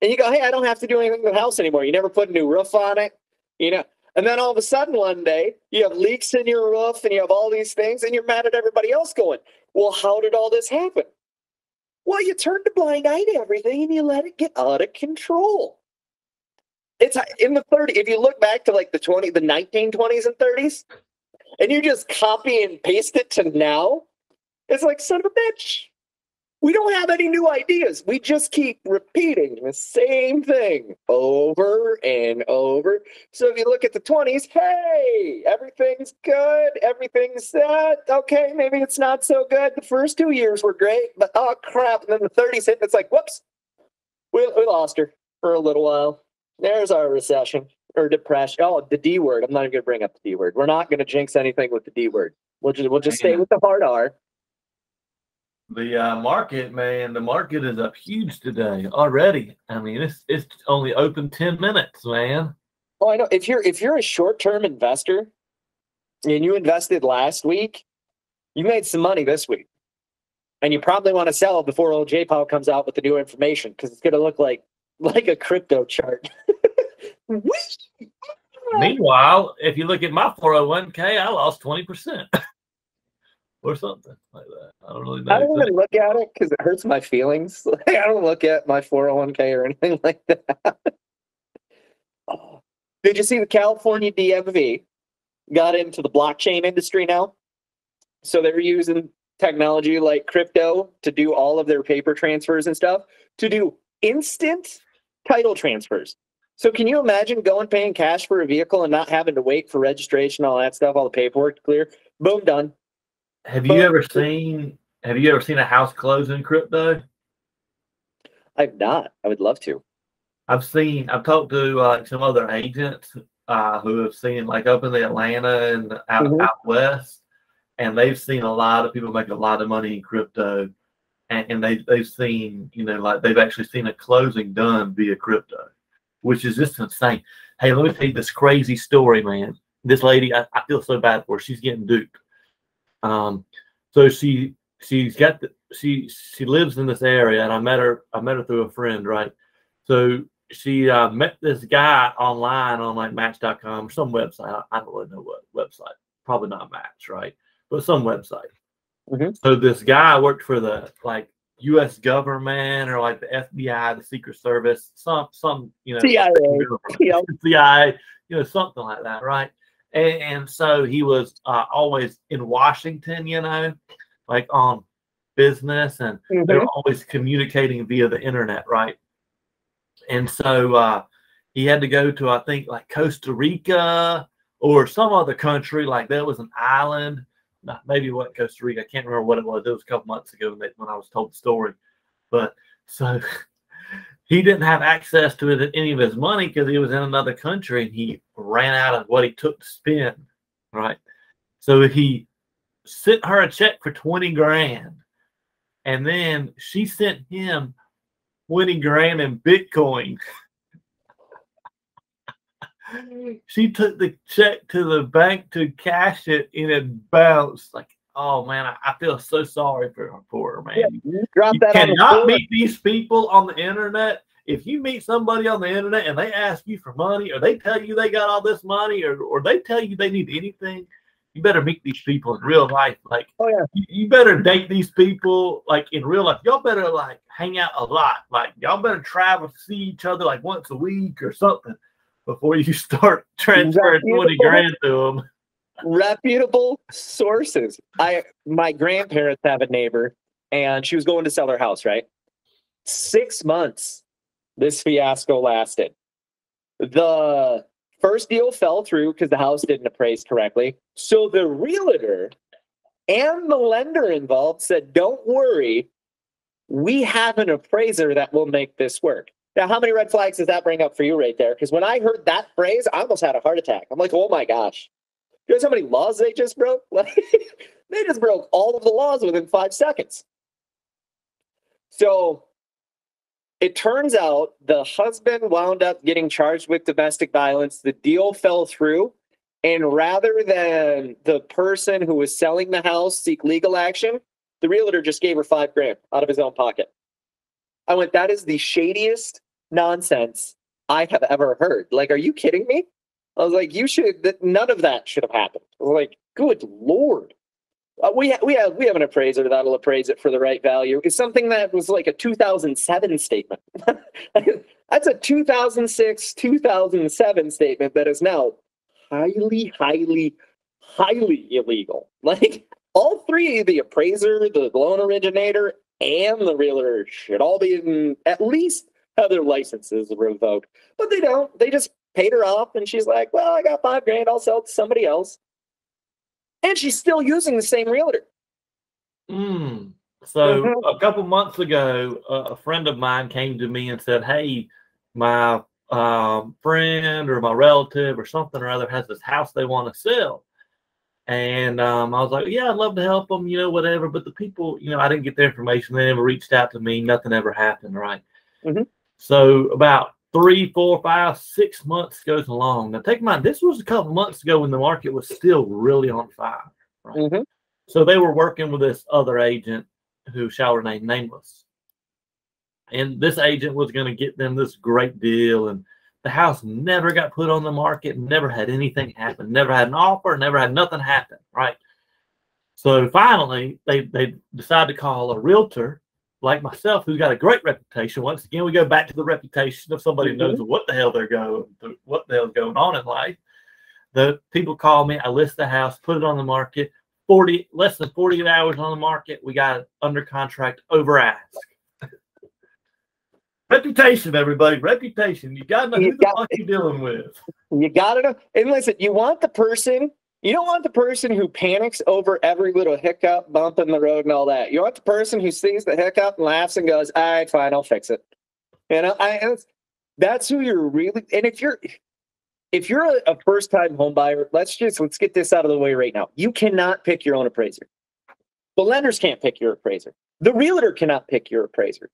S2: and you go, "Hey, I don't have to do anything to the house anymore." You never put a new roof on it, you know. And then all of a sudden one day you have leaks in your roof and you have all these things and you're mad at everybody else going, well, how did all this happen? Well, you turned a blind eye to everything and you let it get out of control. It's uh, in the 30, if you look back to like the 20, the 1920s and 30s, and you just copy and paste it to now, it's like, son of a bitch. We don't have any new ideas. We just keep repeating the same thing over and over. So if you look at the 20s, hey, everything's good, everything's set. Okay, maybe it's not so good. The first two years were great, but oh crap. And then the 30s hit, and it's like, whoops, we, we lost her for a little while. There's our recession or depression. Oh, the D word. I'm not even going to bring up the D word. We're not going to jinx anything with the D word. We'll just, we'll just stay with the hard R.
S1: the uh, market, man, the market is up huge today already. I mean, it's it's only open ten minutes, man.
S2: Oh, I know. If you're if you're a short term investor and you invested last week, you made some money this week, and you probably want to sell before old J Powell comes out with the new information because it's going to look like like a crypto chart.
S1: Meanwhile, if you look at my 401k, I lost 20% or something like that. I don't really know.
S2: I don't even look at it because it hurts my feelings. Like, I don't look at my 401k or anything like that. oh. Did you see the California DMV got into the blockchain industry now? So they're using technology like crypto to do all of their paper transfers and stuff to do instant title transfers. So can you imagine going paying cash for a vehicle and not having to wait for registration, all that stuff, all the paperwork to clear? Boom, done.
S1: Have you Boom. ever seen have you ever seen a house close in crypto?
S2: I've not. I would love to.
S1: I've seen I've talked to uh, some other agents uh, who have seen like up in the Atlanta and out, mm-hmm. out west, and they've seen a lot of people make a lot of money in crypto and, and they they've seen you know like they've actually seen a closing done via crypto, which is just insane. Hey, let me tell you this crazy story, man. This lady, I, I feel so bad for her. She's getting duped. Um, so she she's got the, she she lives in this area, and I met her I met her through a friend, right? So she uh, met this guy online on like Match.com some website. I, I don't really know what website. Probably not Match, right? But some website. Mm-hmm. So this guy worked for the like U.S. government or like the FBI, the Secret Service, some some you know CIA, CIA, you know something like that, right? And, and so he was uh, always in Washington, you know, like on business, and mm-hmm. they were always communicating via the internet, right? And so uh, he had to go to I think like Costa Rica or some other country, like there was an island maybe what Costa Rica. I can't remember what it was. It was a couple months ago when I was told the story. But so he didn't have access to it, any of his money because he was in another country and he ran out of what he took to spend. Right. So he sent her a check for 20 grand. And then she sent him 20 grand in Bitcoin. she took the check to the bank to cash it and it bounced. Like, oh man, I, I feel so sorry for her, for her man. Yeah, you, you cannot meet these people on the internet. If you meet somebody on the internet and they ask you for money, or they tell you they got all this money, or or they tell you they need anything, you better meet these people in real life. Like, oh yeah, you, you better date these people like in real life. Y'all better like hang out a lot. Like, y'all better travel, see each other like once a week or something before you start transferring 20 grand to them.
S2: Reputable sources. I my grandparents have a neighbor and she was going to sell her house, right? Six months this fiasco lasted. The first deal fell through because the house didn't appraise correctly. So the realtor and the lender involved said, Don't worry, we have an appraiser that will make this work. Now, how many red flags does that bring up for you right there? Because when I heard that phrase, I almost had a heart attack. I'm like, oh my gosh. You know how many laws they just broke? Like, they just broke all of the laws within five seconds. So it turns out the husband wound up getting charged with domestic violence. The deal fell through. And rather than the person who was selling the house seek legal action, the realtor just gave her five grand out of his own pocket. I went, that is the shadiest nonsense I have ever heard. Like, are you kidding me? I was like, you should, none of that should have happened. I was like, good Lord. Uh, we, we have we have an appraiser that'll appraise it for the right value. It's something that was like a 2007 statement. That's a 2006 2007 statement that is now highly highly highly illegal. Like all three, the appraiser, the loan originator, and the realtor should all be in, at least have their licenses revoked. But they don't. They just paid her off, and she's like, "Well, I got five grand. I'll sell it to somebody else." And she's still using the same realtor.
S1: Mm. So mm-hmm. a couple months ago, uh, a friend of mine came to me and said, "Hey, my um, friend or my relative or something or other has this house they want to sell." And um, I was like, yeah, I'd love to help them, you know, whatever. But the people, you know, I didn't get their information. They never reached out to me. Nothing ever happened, right?
S2: Mhm.
S1: So about three, four, five, six months goes along. Now, take in mind, this was a couple months ago when the market was still really on fire.
S2: Mhm.
S1: So they were working with this other agent who shall remain nameless. And this agent was going to get them this great deal. And the house never got put on the market, never had anything happen, never had an offer, never had nothing happen. Right. So finally, they, they decided to call a realtor like myself, who's got a great reputation. Once again, we go back to the reputation of somebody who knows mm-hmm. what the hell they're going, what the hell's going on in life. The people call me, I list the house, put it on the market. 40 less than 48 hours on the market. We got it under contract over ask. Reputation, everybody. Reputation. You gotta know
S2: You
S1: who the
S2: got-
S1: fuck you're dealing with.
S2: You gotta know. And listen, you want the person. You don't want the person who panics over every little hiccup, bump in the road, and all that. You want the person who sees the hiccup and laughs and goes, "All right, fine, I'll fix it." You know, I, that's- who you're really. And if you're, if you're a, a first-time home buyer, let's just let's get this out of the way right now. You cannot pick your own appraiser. The lenders can't pick your appraiser. The realtor cannot pick your appraiser.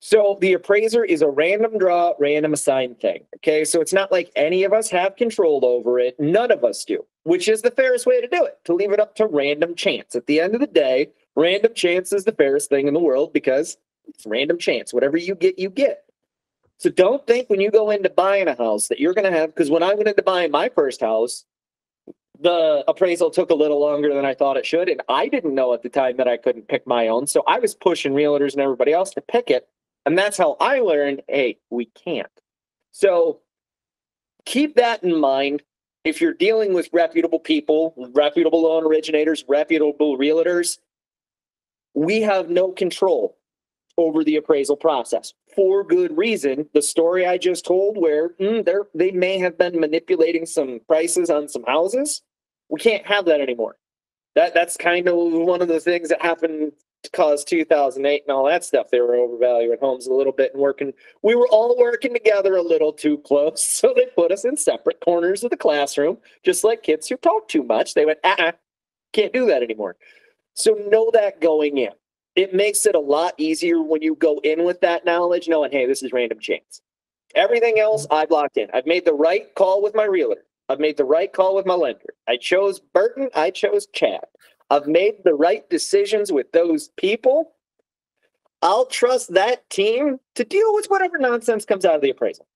S2: So the appraiser is a random draw, random assigned thing. Okay. So it's not like any of us have control over it. None of us do, which is the fairest way to do it, to leave it up to random chance. At the end of the day, random chance is the fairest thing in the world because it's random chance. Whatever you get, you get. So don't think when you go into buying a house that you're going to have, because when I went into buying my first house, the appraisal took a little longer than I thought it should. And I didn't know at the time that I couldn't pick my own. So I was pushing realtors and everybody else to pick it. And that's how I learned, hey, we can't. So keep that in mind. If you're dealing with reputable people, reputable loan originators, reputable realtors, we have no control over the appraisal process for good reason. The story I just told, where mm, they're, may have been manipulating some prices on some houses, we can't have that anymore. That that's kind of one of the things that happened cause 2008 and all that stuff. They were overvaluing homes a little bit and working. We were all working together a little too close, so they put us in separate corners of the classroom, just like kids who talk too much. They went, ah, can't do that anymore. So know that going in. It makes it a lot easier when you go in with that knowledge, knowing, hey, this is random chance. Everything else I've locked in. I've made the right call with my realtor. I've made the right call with my lender. I chose Burton. I chose Chad. I've made the right decisions with those people. I'll trust that team to deal with whatever nonsense comes out of the appraisal.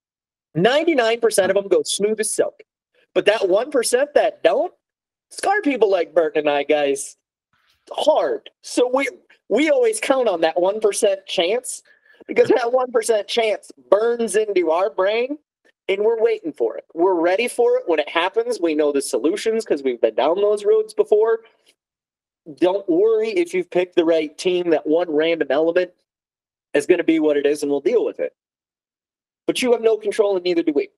S2: 99% of them go smooth as silk. But that 1% that don't, scar people like Burton and I, guys, hard. So we we always count on that 1% chance because that 1% chance burns into our brain and we're waiting for it. We're ready for it when it happens. We know the solutions because we've been down those roads before. Don't worry if you've picked the right team, that one random element is going to be what it is and we'll deal with it. But you have no control and neither do we.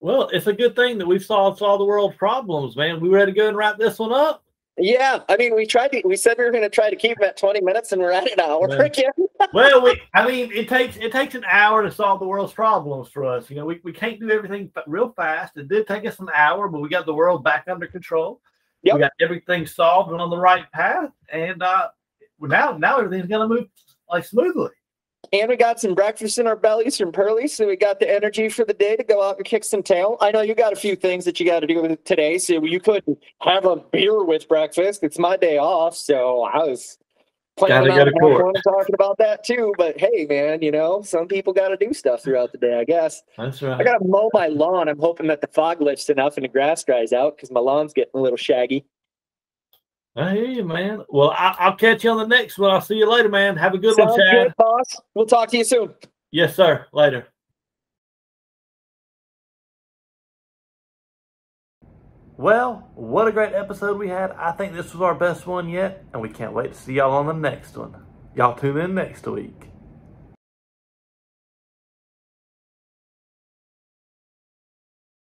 S1: Well, it's a good thing that we've solved all the world's problems, man. We ready to go and wrap this one up?
S2: Yeah, I mean, we tried to. We said we were going to try to keep them at twenty minutes, and we're at an hour
S1: Yeah.
S2: again.
S1: well, we, I mean, it takes it takes an hour to solve the world's problems for us. You know, we, we can't do everything real fast. It did take us an hour, but we got the world back under control.
S2: Yep.
S1: We got everything solved and on the right path, and uh, now now everything's gonna move like smoothly.
S2: And we got some breakfast in our bellies from Pearly, so we got the energy for the day to go out and kick some tail. I know you got a few things that you got to do today, so you could have a beer with breakfast. It's my day off, so I was
S1: Gotta to
S2: having
S1: court.
S2: talking about that too. But hey, man, you know, some people got to do stuff throughout the day, I guess.
S1: That's right.
S2: I got to mow my lawn. I'm hoping that the fog lifts enough and the grass dries out because my lawn's getting a little shaggy.
S1: I hear you, man. Well, I, I'll catch you on the next one. I'll see you later, man. Have a good
S2: Sounds
S1: one, Chad.
S2: good, boss. We'll talk to you soon.
S1: Yes, sir. Later. Well, what a great episode we had. I think this was our best one yet, and we can't wait to see y'all on the next one. Y'all tune in next week.